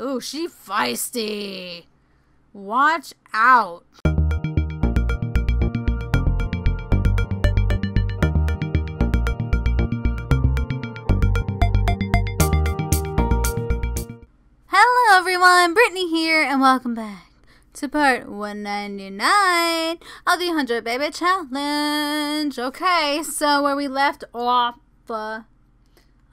Ooh, she feisty. Watch out. Hello everyone, Brittney here, and welcome back to part 199 of the 100 Baby Challenge. Okay, so where we left off, uh,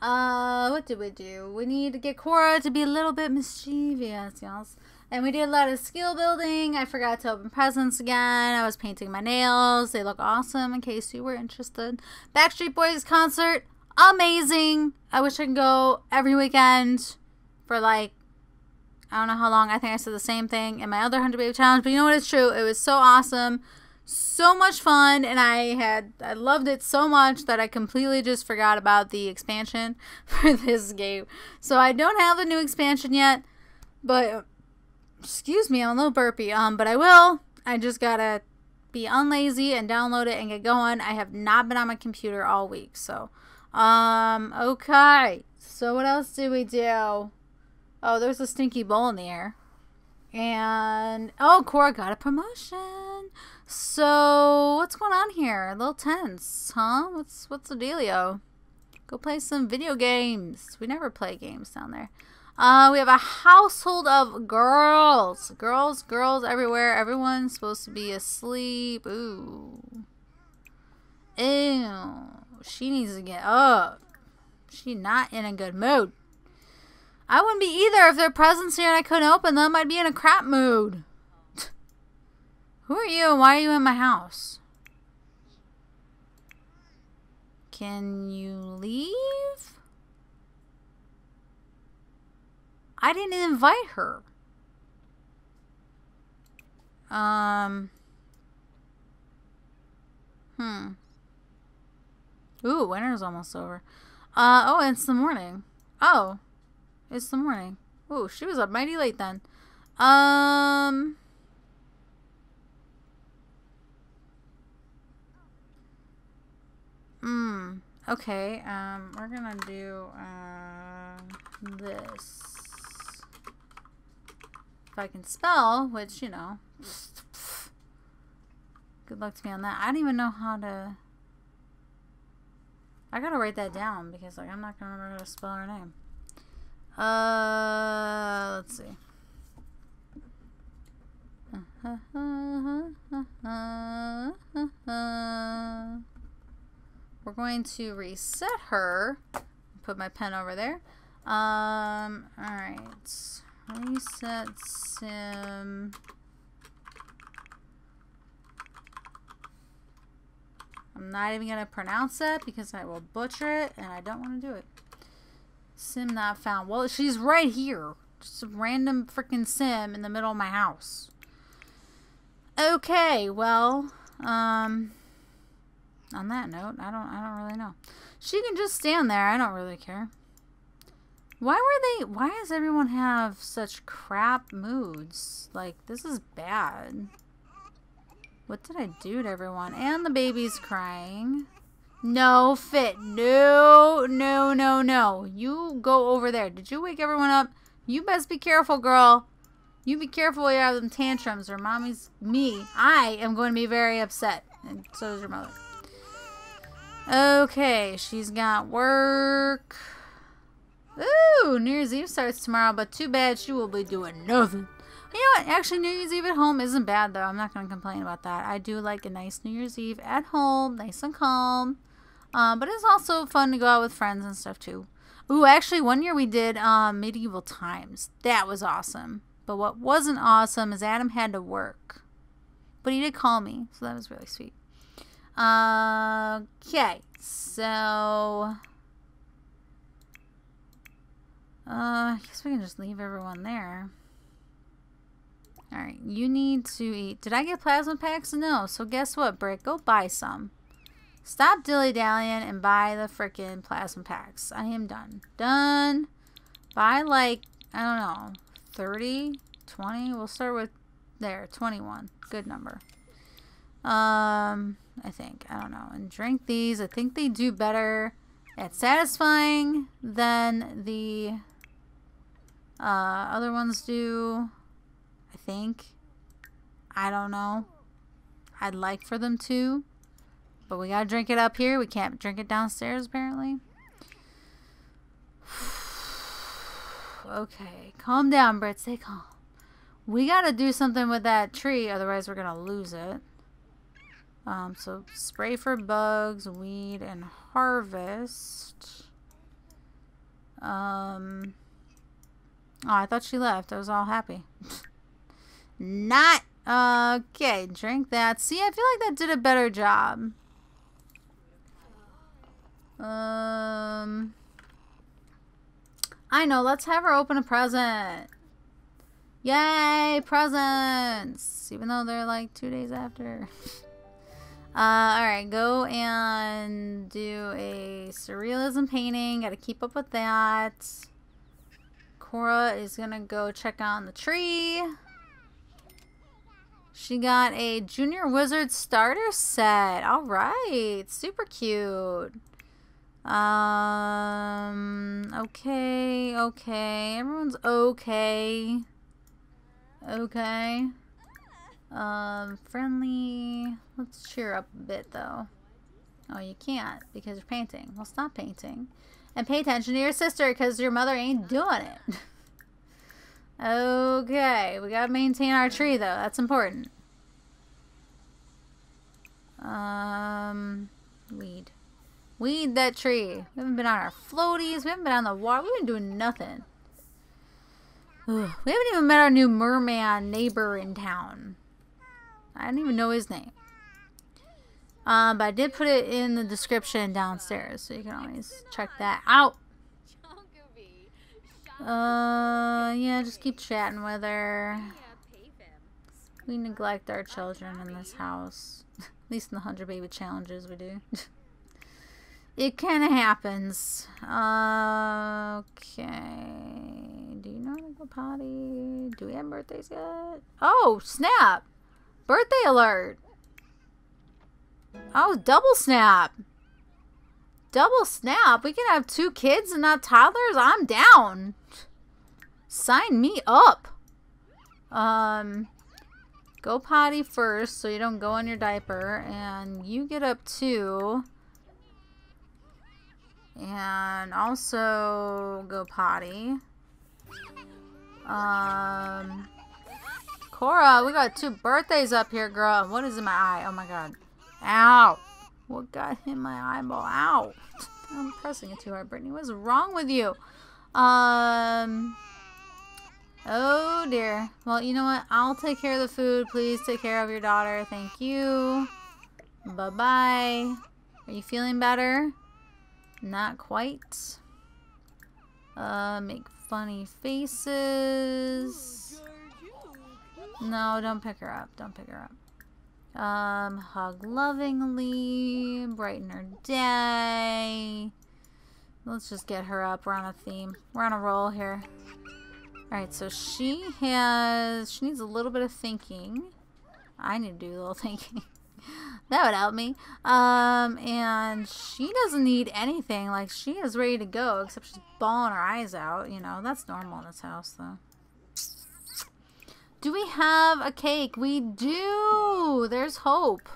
uh, what did we do? We need to get Cora to be a little bit mischievous, y'all. And we did a lot of skill building. I forgot to open presents again. I was painting my nails. They look awesome in case you were interested. Backstreet Boys concert, amazing. I wish I could go every weekend for like I don't know how long. I think I said the same thing in my other 100 Baby Challenge, but you know what? It's true. It was so awesome. So much fun, and I had I loved it so much that I completely just forgot about the expansion for this game. So I don't have a new expansion yet, but excuse me, I'm a little burpy. Um, but I will. I just gotta be unlazy and download it and get going. I have not been on my computer all week, so um, okay. So what else do we do? Oh, there's a stinky bowl in the air. And oh, Cora got a promotion. So what's going on here? A little tense, huh? What's what's the dealio? Go play some video games. We never play games down there. Uh, we have a household of girls. Girls, girls everywhere. Everyone's supposed to be asleep. Ooh. Ew. She needs to get up. She's not in a good mood. I wouldn't be either if there are presents here and I couldn't open them. I'd be in a crap mood. Who are you and why are you in my house? Can you leave? I didn't invite her. Um. Hmm. Ooh, winter's almost over. Uh, oh, it's the morning. Oh. It's the morning. Ooh, she was up mighty late then. Um. Hmm. Okay. Um. We're gonna do uh, this. If I can spell, which you know. Good luck to me on that. I don't even know how to. I gotta write that down because like I'm not gonna remember how to spell her name. Uh, let's see. We're going to reset her. Put my pen over there. Um, alright. Reset sim. I'm not even going to pronounce that because I will butcher it and I don't want to do it. Sim not found. Well, she's right here. Just a random freaking sim in the middle of my house. Okay, well, um, on that note, I don't, I don't really know. She can just stand there. I don't really care. Why were they, why does everyone have such crap moods? Like, this is bad. What did I do to everyone? And the baby's crying. No fit. No, no, no, no. You go over there. Did you wake everyone up? You best be careful, girl. You be careful you have them tantrums or mommy's me. I am going to be very upset. And so is your mother. Okay, she's got work. Ooh, New Year's Eve starts tomorrow, but too bad she will be doing nothing. You know what? Actually, New Year's Eve at home isn't bad, though. I'm not going to complain about that. I do like a nice New Year's Eve at home, nice and calm. Um, but it's also fun to go out with friends and stuff too. Ooh, actually, one year we did um, medieval times. That was awesome. But what wasn't awesome is Adam had to work. But he did call me, so that was really sweet. Okay, so. Uh, I guess we can just leave everyone there. Alright, you need to eat. Did I get plasma packs? No. So guess what, Brick? Go buy some. Stop dilly-dallying and buy the freaking plasma packs. I am done. Done. Buy like, I don't know, 30, 20? We'll start with, there, 21. Good number. Um, I think. I don't know. And drink these. I think they do better at satisfying than the Uh, other ones do, I think. I don't know. I'd like for them to. But we gotta drink it up here. We can't drink it downstairs, apparently. okay. Calm down, Britt. Stay calm. We gotta do something with that tree, otherwise we're gonna lose it. Um, so spray for bugs, weed, and harvest. Um, oh, I thought she left. I was all happy. Not. Okay, drink that. See, I feel like that did a better job. Um, I know. Let's have her open a present. Yay, presents! Even though they're like two days after. uh, alright, go and do a surrealism painting. Gotta keep up with that. Cora is gonna go check on the tree. She got a Junior Wizard starter set. Alright, super cute. Um, okay, okay. Everyone's okay. Okay. Um, friendly. Let's cheer up a bit, though. Oh, you can't because you're painting. Well, stop painting. And pay attention to your sister because your mother ain't doing it. okay. We gotta maintain our tree, though. That's important. Um, weed. Weed that tree. We haven't been on our floaties. We haven't been on the water. We've been doing nothing. Ugh, we haven't even met our new merman neighbor in town. I don't even know his name. Um, but I did put it in the description downstairs, so you can always check that out. Uh, yeah, just keep chatting with her. We neglect our children in this house. At least in the 100 Baby Challenges we do. it kind of happens. Uh, okay. Do you know how to go potty? Do we have birthdays yet? Oh, snap! Birthday alert! Oh, double snap! Double snap! We can have two kids and not toddlers? I'm down! Sign me up! Um, go potty first so you don't go in your diaper. And you get up too. And also go potty. Um, Cora, we got two birthdays up here, girl. What is in my eye? Oh my god. Ow. What got in my eyeball? Ow. I'm pressing it too hard, Brittney. What's wrong with you? Um. Oh dear. Well, you know what? I'll take care of the food. Please take care of your daughter. Thank you. Bye-bye. Are you feeling better? Not quite. Uh, make funny faces. No, don't pick her up. Don't pick her up. Um, hug lovingly. Brighten her day. Let's just get her up. We're on a theme. We're on a roll here. Alright, so she has... She needs a little bit of thinking. I need to do a little thinking. that would help me. Um, and she doesn't need anything. Like, she is ready to go, except she's bawling her eyes out. You know, that's normal in this house, though. Do we have a cake? We do! There's hope.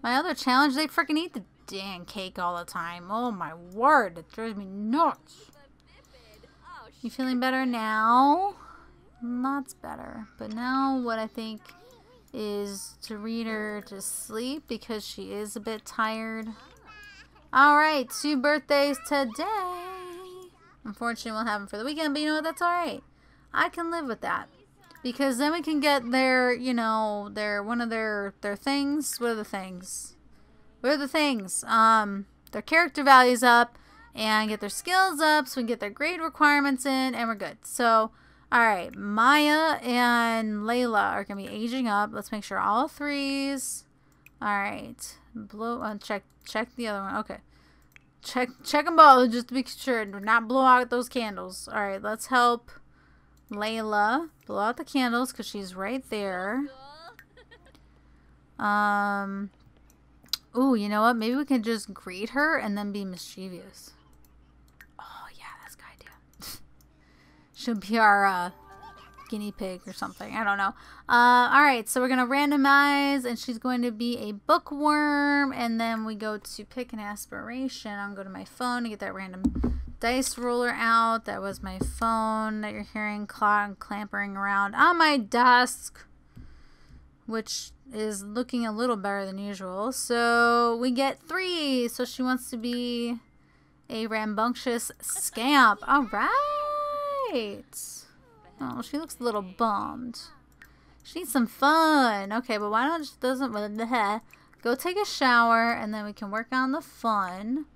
My other challenge, they freaking eat the dang cake all the time. Oh my word, it drives me nuts. You feeling better now? Lots better. But now what I think is to read her to sleep because she is a bit tired. Alright, two birthdays today. Unfortunately, we'll have them for the weekend, but you know what? That's alright. I can live with that. Because then we can get their, you know, their, one of their, their things. What are the things? What are the things? Um, their character values up and get their skills up so we can get their grade requirements in and we're good. So, Alright, Maya and Layla are going to be aging up. Let's make sure all threes. Alright. Blow, uh, check, check the other one. Okay. Check, check them both just to be sure. Do not blow out those candles. Alright, let's help Layla blow out the candles because she's right there. Um, ooh, you know what? Maybe we can just greet her and then be mischievous. Oh, yeah, that's a good idea. She'll be our uh, guinea pig or something. I don't know. Uh, all right, so we're going to randomize, and she's going to be a bookworm. And then we go to pick an aspiration. To go to my phone to get that random dice roller out. That was my phone that you're hearing clog clampering around on my desk, which is looking a little better than usual. So we get three. So she wants to be a rambunctious scamp. All right. Oh, she looks a little bummed. She needs some fun. Okay, but why don't she doesn't go take a shower and then we can work on the fun.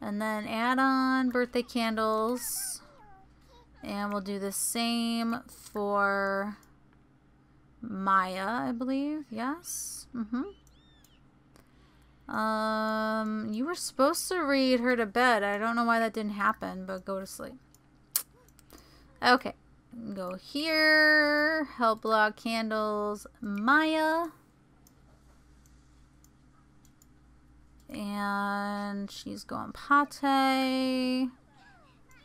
And then add on birthday candles. And we'll do the same for Maya, I believe. Yes. Mm-hmm. Um, you were supposed to read her to bed. I don't know why that didn't happen, but go to sleep. Okay. Go here. Help log candles. Maya. And she's going pate.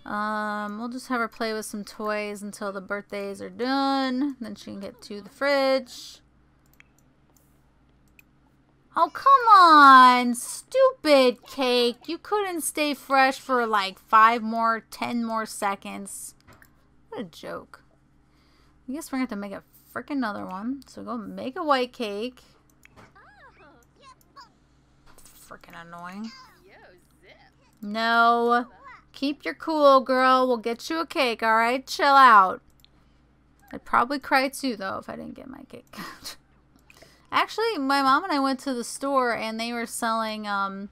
Um, we'll just have her play with some toys until the birthdays are done. Then she can get to the fridge. Oh, come on! Stupid cake! You couldn't stay fresh for like five more, ten more seconds. What a joke. I guess we're going to have to make a freaking another one. So go make a white cake. Freaking annoying. No. Keep your cool, girl. We'll get you a cake, alright? Chill out. I'd probably cry too, though, if I didn't get my cake. Actually, my mom and I went to the store and they were selling, um,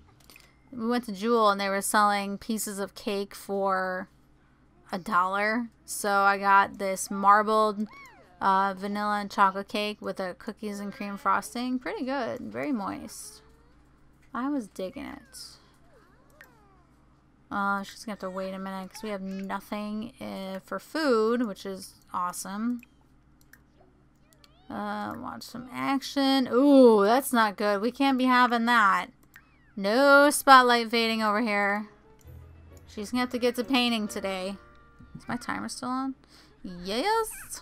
we went to Jewel and they were selling pieces of cake for a dollar. So I got this marbled uh, vanilla and chocolate cake with a cookies and cream frosting. Pretty good. Very moist. I was digging it. Uh, she's to have to wait a minute because we have nothing uh, for food, which is awesome. Uh, watch some action. Ooh, that's not good. We can't be having that. No spotlight fading over here. She's gonna have to get to painting today. Is my timer still on? Yes.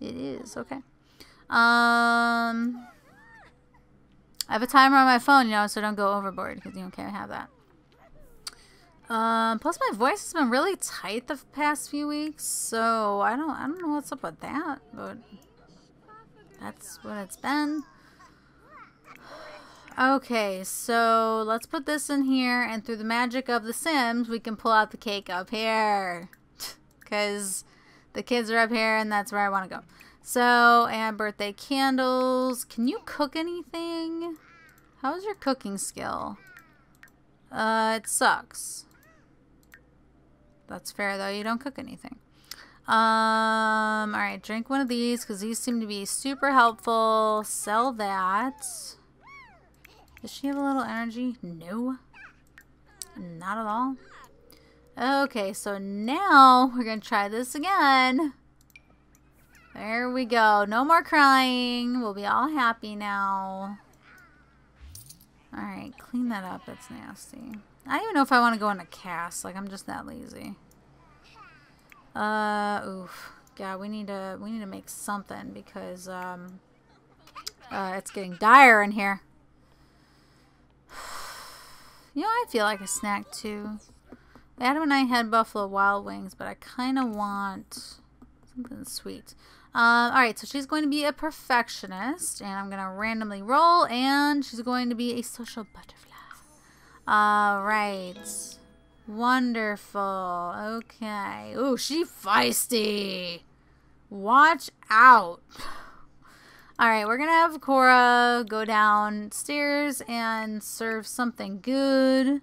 It is. Okay. Um, I have a timer on my phone, you know, so don't go overboard because you can't have that. Um, plus my voice has been really tight the past few weeks, so I don't, I don't know what's up with that, but that's what it's been. Okay, so let's put this in here, and through the magic of The Sims, we can pull out the cake up here. Because the kids are up here, and that's where I want to go. So, and birthday candles. Can you cook anything? How's your cooking skill? Uh, it sucks. That's fair, though. You don't cook anything. Um, alright, drink one of these because these seem to be super helpful. Sell that. Does she have a little energy? No. Not at all. Okay, so now we're going to try this again. There we go. No more crying. We'll be all happy now. Alright, clean that up. That's nasty. I don't even know if I want to go in a cast. Like, I'm just that lazy. Uh, oof. Yeah, we need to we need to make something because um, uh, it's getting dire in here. You know, I feel like a snack too. Adam and I had Buffalo Wild Wings, but I kind of want something sweet. Um, Alright, so she's going to be a perfectionist, and I'm going to randomly roll, and she's going to be a social butterfly. Alright. Wonderful. Okay. Oh, she feisty. Watch out. All right, we're going to have Cora go downstairs and serve something good.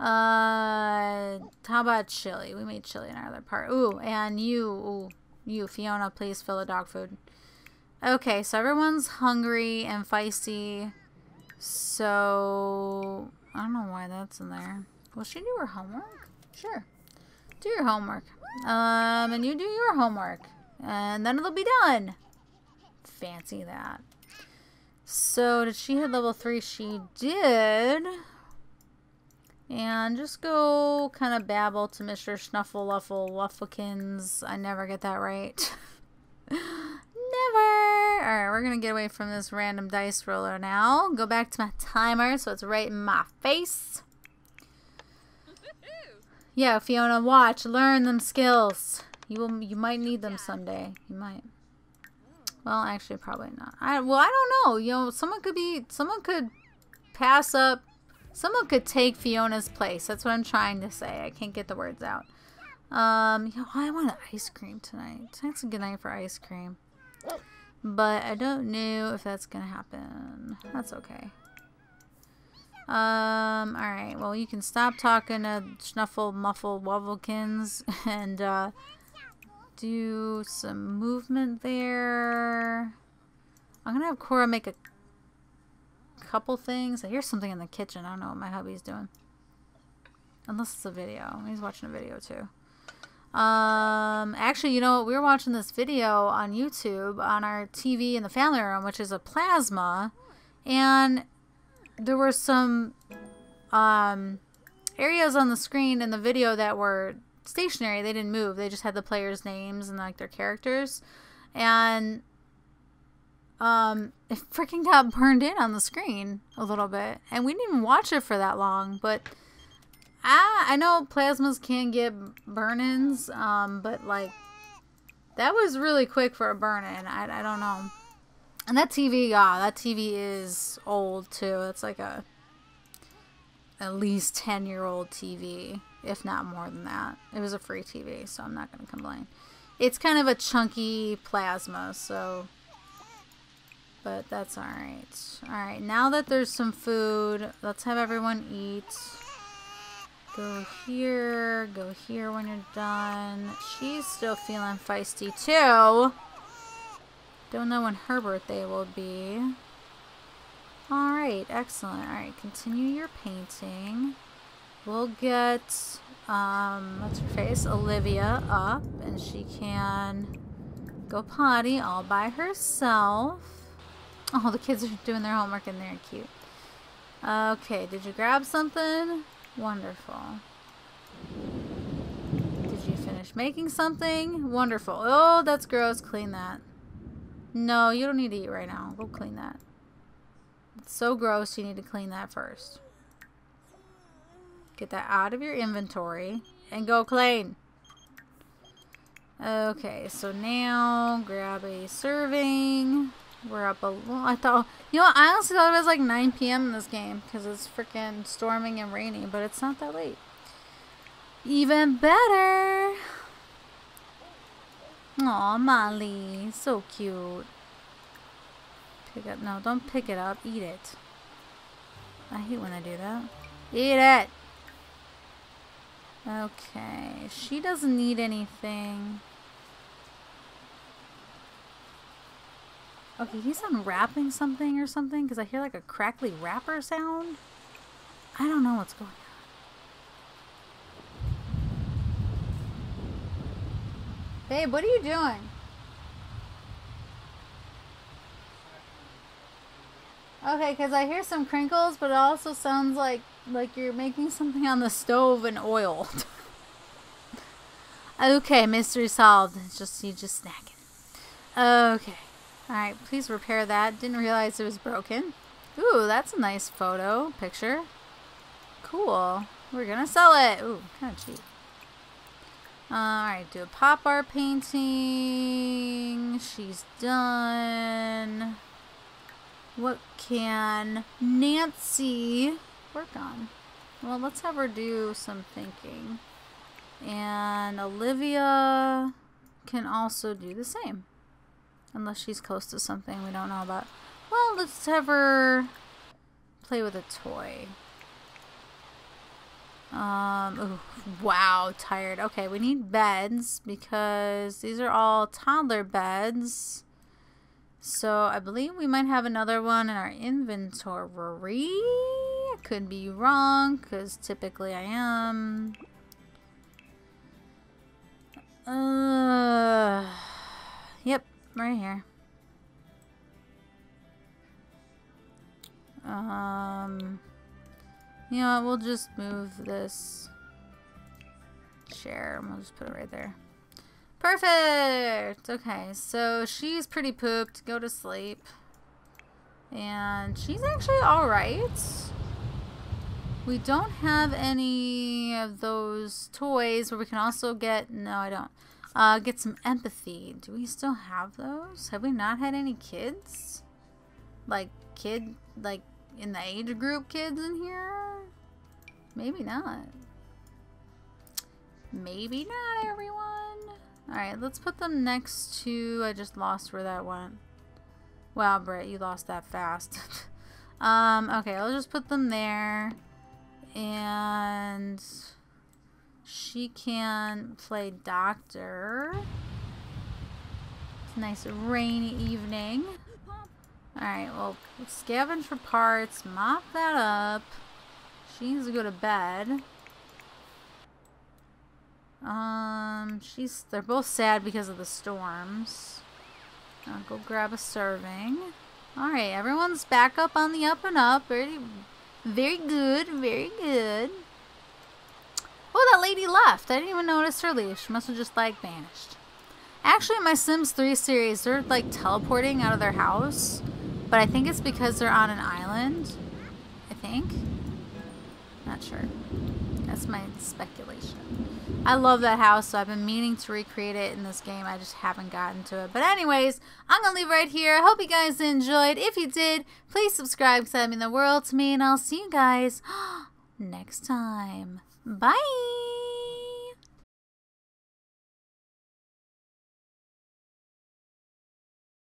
Uh, how about chili? We made chili in our other part. Ooh, and you, ooh, you, Fiona, please fill the dog food. Okay, so everyone's hungry and feisty. So, I don't know why that's in there. Will she do her homework? Sure. Do your homework. Um, and you do your homework. And then it'll be done. Fancy that. So, did she hit level 3? She did. And just go kind of babble to Mr. Snuffleuffle Wufflekins. I never get that right. never! Alright, we're going to get away from this random dice roller now. Go back to my timer so it's right in my face. Yeah, Fiona, watch. Learn them skills. You will. You might need them someday. You might. Well, actually, probably not. I well, I don't know. You know, someone could be. Someone could pass up. Someone could take Fiona's place. That's what I'm trying to say. I can't get the words out. Um, I want ice cream tonight. Tonight's a good night for ice cream. But I don't know if that's gonna happen. That's okay. Um, alright. Well, you can stop talking to Snuffle Muffle Wubblekins and, uh, do some movement there. I'm gonna have Cora make a couple things. I hear something in the kitchen. I don't know what my hubby's doing. Unless it's a video. He's watching a video too. Um, actually, you know what? We were watching this video on YouTube on our TV in the family room, which is a plasma. And there were some um, areas on the screen in the video that were stationary. They didn't move. They just had the players' names and like their characters, and um, it freaking got burned in on the screen a little bit, and we didn't even watch it for that long. But I I know plasmas can get burn-ins, um, but like that was really quick for a burn-in. I I don't know. And that TV, yeah, that TV is old too. It's like a at least 10 year old TV, if not more than that. It was a free TV, so I'm not going to complain. It's kind of a chunky plasma, so. But that's alright. Alright, now that there's some food, let's have everyone eat. Go here, go here when you're done. She's still feeling feisty too. Don't know when her birthday will be. Alright, excellent. Alright, continue your painting. We'll get, um, what's her face? Olivia up, and she can go potty all by herself. Oh, the kids are doing their homework and they're cute. Okay, did you grab something? Wonderful. Did you finish making something? Wonderful. Oh, that's gross. Clean that. No, you don't need to eat right now. Go clean that. It's so gross, you need to clean that first. Get that out of your inventory and go clean. Okay, so now grab a serving. We're up a little. I thought, you know, I honestly thought it was like 9 p.m. in this game because it's freaking storming and raining, but it's not that late. Even better. Aw, Molly. So cute. Pick up. No, don't pick it up. Eat it. I hate when I do that. Eat it! Okay. She doesn't need anything. Okay, he's unwrapping something or something because I hear like a crackly wrapper sound. I don't know what's going on. Babe, what are you doing? Okay, because I hear some crinkles, but it also sounds like like you're making something on the stove and oil. okay, mystery solved. It's just you just snacking. Okay. Alright, please repair that. Didn't realize it was broken. Ooh, that's a nice photo picture. Cool. We're gonna sell it. Ooh, kind of cheap. Alright, do a pop art painting. She's done. What can Nancy work on? Well, let's have her do some thinking. And Olivia can also do the same. Unless she's close to something we don't know about. Well, let's have her play with a toy. Um, ooh, wow, tired. Okay, we need beds because these are all toddler beds. So I believe we might have another one in our inventory. Could be wrong because typically I am. Uh, yep, right here. Um, You know what? We'll just move this chair we'll just put it right there. Perfect! Okay, so she's pretty pooped. Go to sleep. And she's actually alright. We don't have any of those toys where we can also get... No, I don't. Uh, get some empathy. Do we still have those? Have we not had any kids? Like, kid... Like, in the age group kids in here? Maybe not. Maybe not, everyone. Alright, let's put them next to... I just lost where that went. Wow, Britt, you lost that fast. um, okay, I'll just put them there. And... She can play doctor. It's a nice rainy evening. Alright, well, scavenge for parts, mop that up. She needs to go to bed. Um, she's, they're both sad because of the storms. I'll go grab a serving. Alright, everyone's back up on the up and up. Very, very good, very good. Oh, that lady left. I didn't even notice her leave. She must have just, like, vanished. Actually, my Sims 3 series, they're, like, teleporting out of their house. But I think it's because they're on an island. I think. Not sure. That's my speculation. I love that house, so I've been meaning to recreate it in this game. I just haven't gotten to it. But anyways, I'm going to leave right here. I hope you guys enjoyed. If you did, please subscribe because that means the world to me. And I'll see you guys next time. Bye!